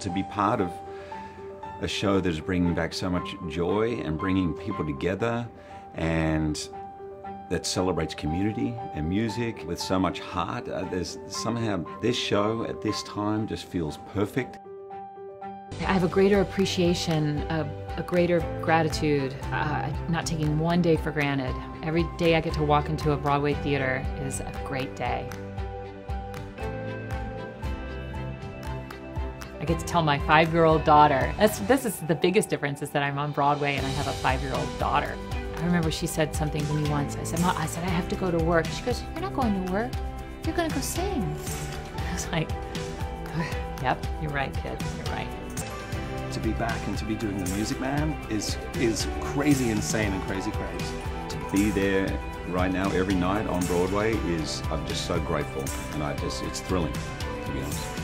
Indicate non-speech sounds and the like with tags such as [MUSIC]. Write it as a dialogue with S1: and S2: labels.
S1: To be part of a show that is bringing back so much joy and bringing people together and that celebrates community and music with so much heart. Uh, there's somehow this show at this time just feels perfect.
S2: I have a greater appreciation, a, a greater gratitude, uh, not taking one day for granted. Every day I get to walk into a Broadway theater is a great day. I get to tell my five-year-old daughter. That's, this is the biggest difference is that I'm on Broadway and I have a five-year-old daughter. I remember she said something to me once. I said, I said, I have to go to work. She goes, you're not going to work. You're going to go sing. [LAUGHS] I was like, [SIGHS] yep, you're right, kid. You're right.
S3: To be back and to be doing The Music Man is, is crazy insane and crazy crazy.
S1: To be there right now every night on Broadway is, I'm just so grateful and I just, it's thrilling, to be honest.